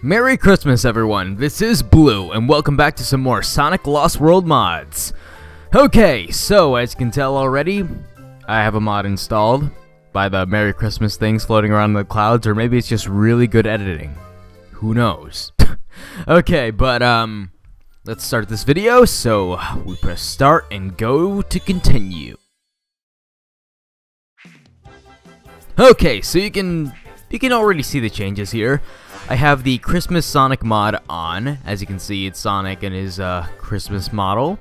Merry Christmas everyone, this is Blue, and welcome back to some more Sonic Lost World mods. Okay, so as you can tell already, I have a mod installed by the Merry Christmas things floating around in the clouds, or maybe it's just really good editing. Who knows? okay, but um, let's start this video, so we press start and go to continue. Okay, so you can you can already see the changes here. I have the Christmas Sonic mod on. As you can see, it's Sonic and his uh, Christmas model.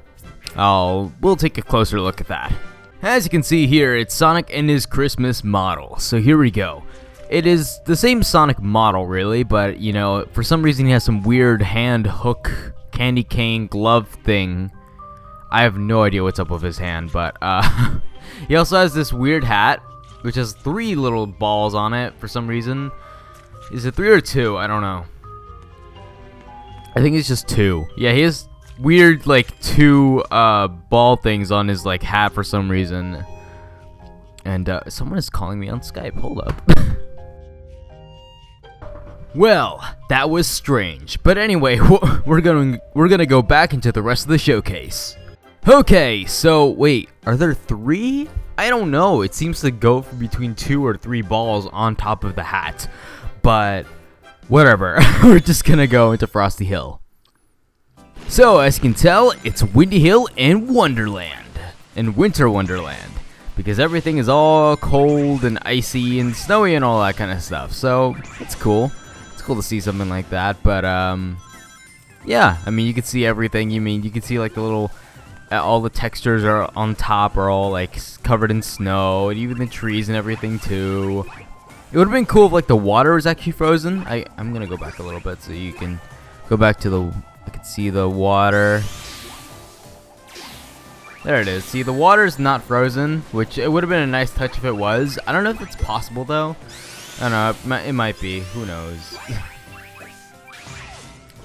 I'll we'll take a closer look at that. As you can see here, it's Sonic and his Christmas model. So here we go. It is the same Sonic model, really, but you know, for some reason he has some weird hand hook, candy cane glove thing. I have no idea what's up with his hand, but uh, he also has this weird hat, which has three little balls on it for some reason. Is it three or two? I don't know. I think it's just two. Yeah, he has weird, like, two uh, ball things on his, like, hat for some reason. And uh, someone is calling me on Skype. Hold up. well, that was strange. But anyway, we're going we're gonna go back into the rest of the showcase. Okay, so wait, are there three? I don't know. It seems to go between two or three balls on top of the hat but whatever. We're just gonna go into Frosty Hill. So, as you can tell, it's Windy Hill and Wonderland. In Winter Wonderland. Because everything is all cold and icy and snowy and all that kind of stuff. So, it's cool. It's cool to see something like that. But, um, yeah. I mean, you can see everything. You mean, you can see, like, the little uh, all the textures are on top are all like covered in snow and even the trees and everything too it would have been cool if like the water was actually frozen. I I'm gonna go back a little bit so you can go back to the. I can see the water. There it is. See, the water is not frozen, which it would have been a nice touch if it was. I don't know if it's possible though. I don't know. It might, it might be. Who knows?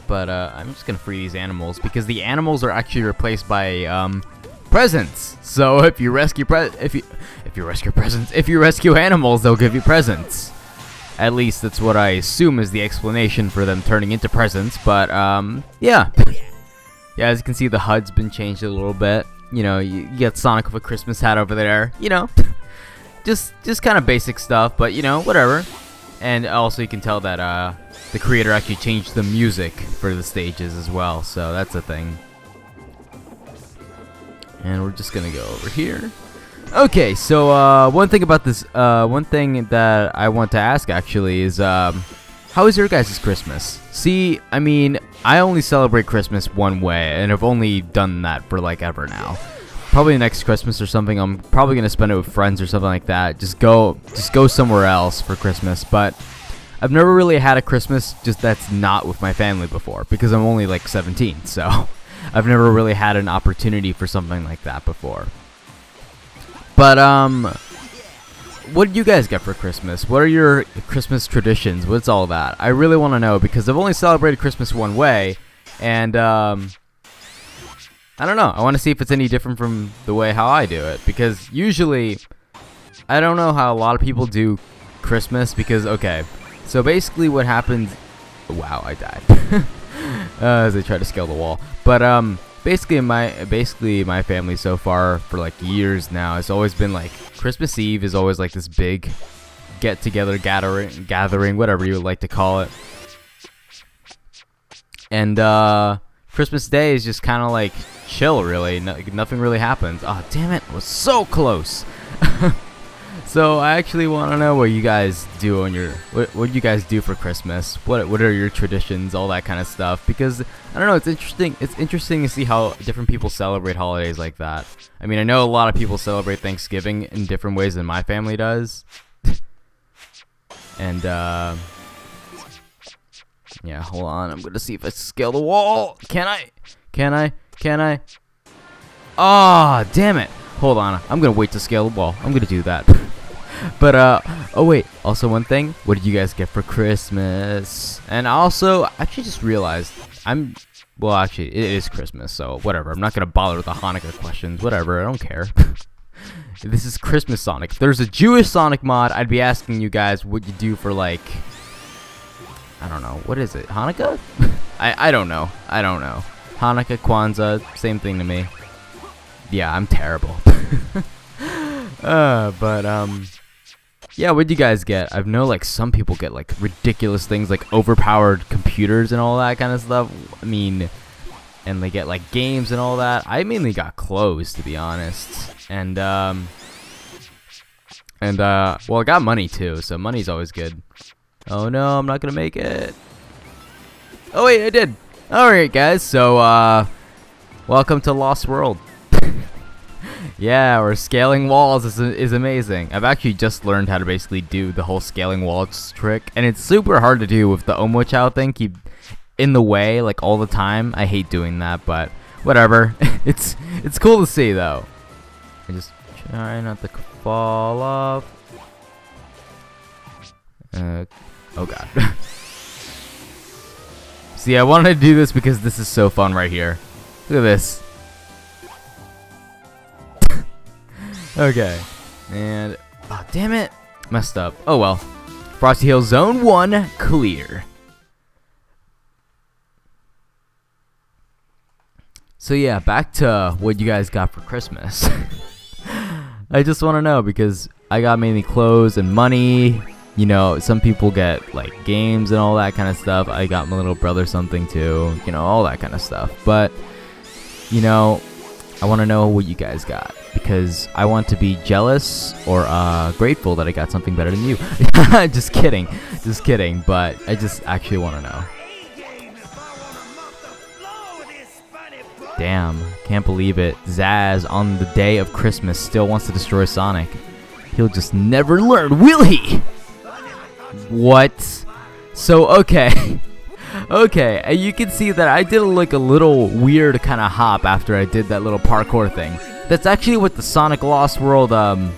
but uh, I'm just gonna free these animals because the animals are actually replaced by um, presents. So if you rescue pre if you if you rescue presents, if you rescue animals, they'll give you presents. At least that's what I assume is the explanation for them turning into presents. But um, yeah, yeah. As you can see, the HUD's been changed a little bit. You know, you, get Sonic with a Christmas hat over there. You know, just just kind of basic stuff. But you know, whatever. And also, you can tell that uh, the creator actually changed the music for the stages as well. So that's a thing. And we're just gonna go over here. Okay, so uh, one thing about this, uh, one thing that I want to ask actually is, um, how is your guys' Christmas? See, I mean, I only celebrate Christmas one way, and I've only done that for like ever now. Probably next Christmas or something, I'm probably gonna spend it with friends or something like that. Just go, just go somewhere else for Christmas. But I've never really had a Christmas just that's not with my family before because I'm only like 17, so. I've never really had an opportunity for something like that before. But, um, what did you guys get for Christmas? What are your Christmas traditions? What's all that? I really want to know because I've only celebrated Christmas one way, and, um, I don't know. I want to see if it's any different from the way how I do it because usually I don't know how a lot of people do Christmas because okay. So basically what happens wow, I died. uh, as they try to scale the wall. But um, basically my basically my family so far for like years now it's always been like Christmas Eve is always like this big get together gathering gathering whatever you would like to call it. And uh, Christmas Day is just kind of like chill really. No, nothing really happens. Oh damn it! Was so close. So I actually want to know what you guys do on your what what you guys do for Christmas. What what are your traditions, all that kind of stuff because I don't know, it's interesting it's interesting to see how different people celebrate holidays like that. I mean, I know a lot of people celebrate Thanksgiving in different ways than my family does. and uh Yeah, hold on. I'm going to see if I scale the wall. Can I? Can I? Can I? Ah, oh, damn it. Hold on. I'm going to wait to scale the wall. I'm going to do that. but uh oh wait also one thing what did you guys get for christmas and also I actually just realized i'm well actually it is christmas so whatever i'm not gonna bother with the hanukkah questions whatever i don't care this is christmas sonic if there's a jewish sonic mod i'd be asking you guys what you do for like I don't know. What is it? Hanukkah? I, I don't know. I don't know. Hanukkah, Kwanzaa, same thing to me. Yeah, I'm terrible. uh, but, um, yeah, what'd you guys get? I know, like, some people get, like, ridiculous things, like, overpowered computers and all that kind of stuff. I mean, and they get, like, games and all that. I mainly got clothes, to be honest. And, um, and, uh, well, I got money, too, so money's always good. Oh, no, I'm not gonna make it. Oh, wait, I did. Alright, guys, so, uh, welcome to Lost World. yeah, or scaling walls is, is amazing. I've actually just learned how to basically do the whole scaling walls trick, and it's super hard to do with the Omochao thing keep in the way like all the time. I hate doing that, but whatever. it's it's cool to see though. I just try not to fall off. Uh, oh god. see, I wanted to do this because this is so fun right here. Look at this. Okay. And, oh, damn it. Messed up. Oh, well. Frosty Hill Zone 1, clear. So yeah, back to what you guys got for Christmas. I just want to know because I got mainly clothes and money. You know, some people get like games and all that kind of stuff. I got my little brother something too. You know, all that kind of stuff. But, you know, I want to know what you guys got because I want to be jealous or uh, grateful that I got something better than you. just kidding, just kidding. But I just actually want to know. Damn, can't believe it. Zaz on the day of Christmas still wants to destroy Sonic. He'll just never learn, will he? What? So okay. okay, you can see that I did like a little weird kind of hop after I did that little parkour thing. That's actually what the Sonic Lost World, um...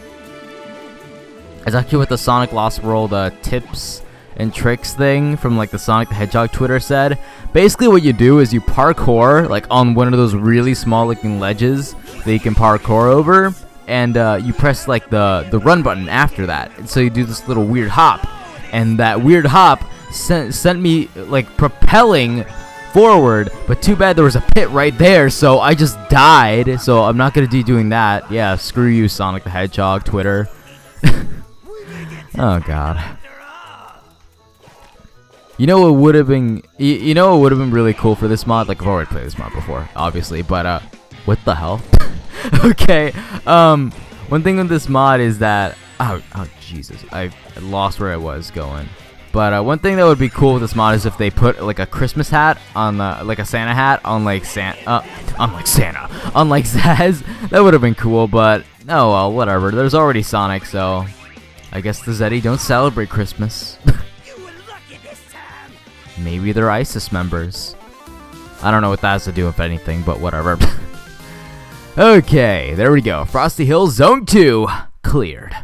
It's actually what the Sonic Lost World, uh, tips and tricks thing from, like, the Sonic the Hedgehog Twitter said. Basically, what you do is you parkour, like, on one of those really small-looking ledges that you can parkour over, and, uh, you press, like, the, the run button after that. And so you do this little weird hop, and that weird hop sent, sent me, like, propelling forward, but too bad there was a pit right there, so I just died, so I'm not going to be doing that. Yeah, screw you, Sonic the Hedgehog, Twitter. oh, God. You know what would have been, you, you know what would have been really cool for this mod? Like, I've already played this mod before, obviously, but, uh, what the hell? okay, um, one thing with this mod is that, oh, oh, Jesus, I lost where I was going. But uh, one thing that would be cool with this mod is if they put like a Christmas hat on the, like a Santa hat on like Santa, uh, on like Santa, on like Zaz. That would have been cool, but oh well, whatever. There's already Sonic, so I guess the Zeti don't celebrate Christmas. Maybe they're ISIS members. I don't know what that has to do with anything, but whatever. okay, there we go. Frosty Hills Zone 2 cleared.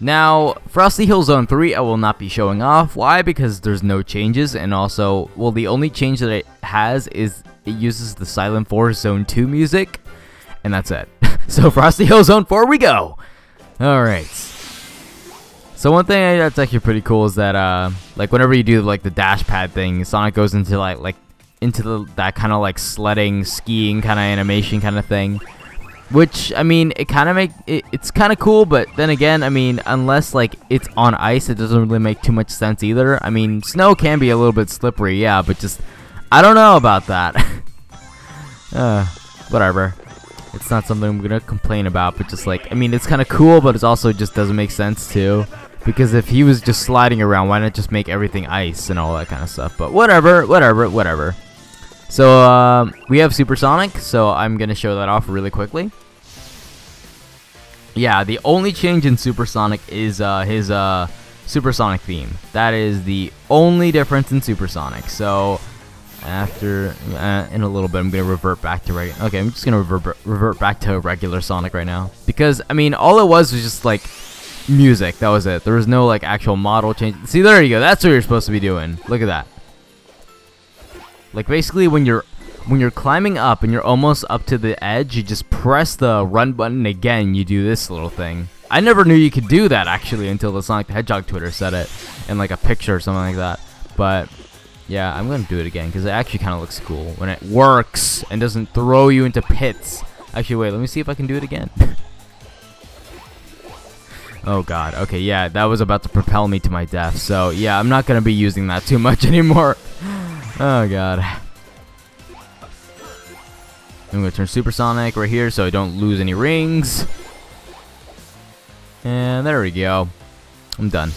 Now, Frosty Hill Zone 3 I will not be showing off. Why? Because there's no changes and also, well the only change that it has is it uses the Silent Forest Zone 2 music and that's it. so Frosty Hill Zone 4 we go! Alright. So one thing that's actually pretty cool is that uh, like whenever you do like the dash pad thing, Sonic goes into like like into the, that kind of like sledding, skiing kind of animation kind of thing. Which I mean, it kind of make it, it's kind of cool, but then again, I mean, unless like it's on ice, it doesn't really make too much sense either. I mean, snow can be a little bit slippery, yeah, but just I don't know about that. uh, whatever. It's not something I'm gonna complain about, but just like I mean, it's kind of cool, but it also just doesn't make sense too. Because if he was just sliding around, why not just make everything ice and all that kind of stuff? But whatever, whatever, whatever. So um, we have Supersonic, so I'm going to show that off really quickly. Yeah, the only change in Supersonic is uh, his uh, Supersonic theme. That is the only difference in Supersonic. So after, uh, in a little bit, I'm going to revert back to right. Okay, I'm just going to revert, revert back to regular Sonic right now. Because, I mean, all it was was just like music. That was it. There was no like actual model change. See, there you go. That's what you're supposed to be doing. Look at that. Like basically when you're when you're climbing up and you're almost up to the edge, you just press the run button again. You do this little thing. I never knew you could do that actually until the Sonic the Hedgehog Twitter said it in like a picture or something like that. But yeah, I'm gonna do it again because it actually kind of looks cool when it works and doesn't throw you into pits. Actually, wait, let me see if I can do it again. oh god, okay, yeah, that was about to propel me to my death. So yeah, I'm not gonna be using that too much anymore. Oh god. I'm gonna turn Supersonic right here so I don't lose any rings. And there we go. I'm done.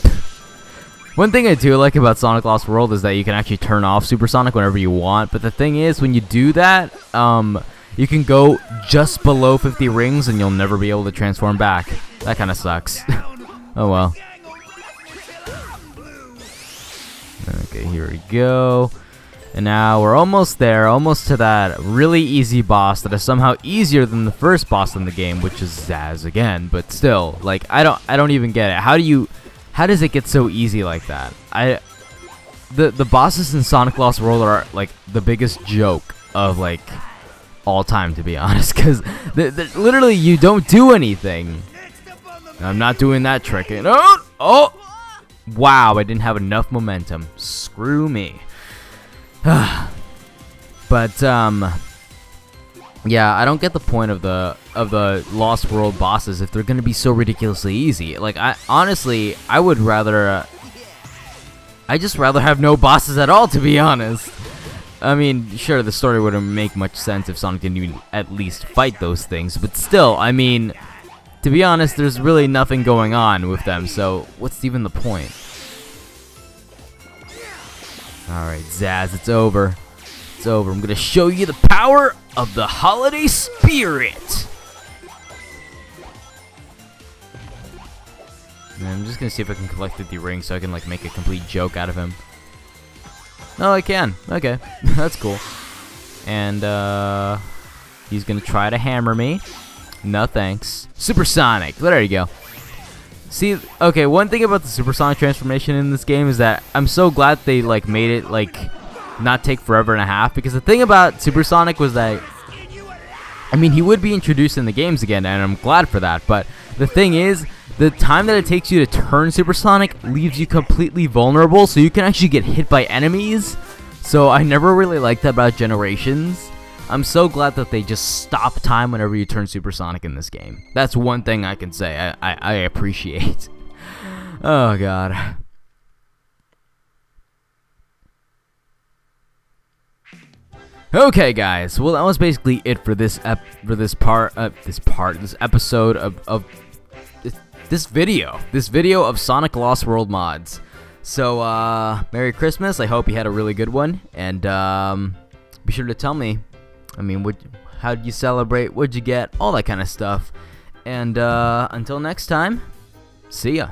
One thing I do like about Sonic Lost World is that you can actually turn off Supersonic whenever you want, but the thing is, when you do that, um, you can go just below 50 rings and you'll never be able to transform back. That kind of sucks. oh well. Okay, here we go. And now we're almost there, almost to that really easy boss that is somehow easier than the first boss in the game, which is Zaz again. But still, like I don't, I don't even get it. How do you, how does it get so easy like that? I, the the bosses in Sonic Lost World are like the biggest joke of like all time, to be honest, because literally you don't do anything. I'm not doing that trick. Oh, oh, wow! I didn't have enough momentum. Screw me. but um yeah, I don't get the point of the of the Lost World bosses if they're gonna be so ridiculously easy. Like, I honestly, I would rather, uh, I just rather have no bosses at all, to be honest. I mean, sure, the story wouldn't make much sense if Sonic didn't even at least fight those things, but still, I mean, to be honest, there's really nothing going on with them, so what's even the point? Alright, Zaz, it's over. It's over. I'm gonna show you the power of the holiday spirit. And I'm just gonna see if I can collect the ring so I can like make a complete joke out of him. Oh, I can. Okay, that's cool. And uh, he's gonna try to hammer me. No thanks. Supersonic. There you go. See, okay, one thing about the supersonic transformation in this game is that I'm so glad they like made it like not take forever and a half because the thing about supersonic was that I mean, he would be introduced in the games again and I'm glad for that, but the thing is the time that it takes you to turn supersonic leaves you completely vulnerable so you can actually get hit by enemies. So I never really liked that about Generations. I'm so glad that they just stop time whenever you turn supersonic in this game. That's one thing I can say I, I, I appreciate. oh god. Okay, guys. Well, that was basically it for this ep for this part uh, this part this episode of of this, this video this video of Sonic Lost World mods. So, uh, Merry Christmas. I hope you had a really good one, and um, be sure to tell me I mean, what? How did you celebrate? What'd you get? All that kind of stuff. And uh, until next time, see ya.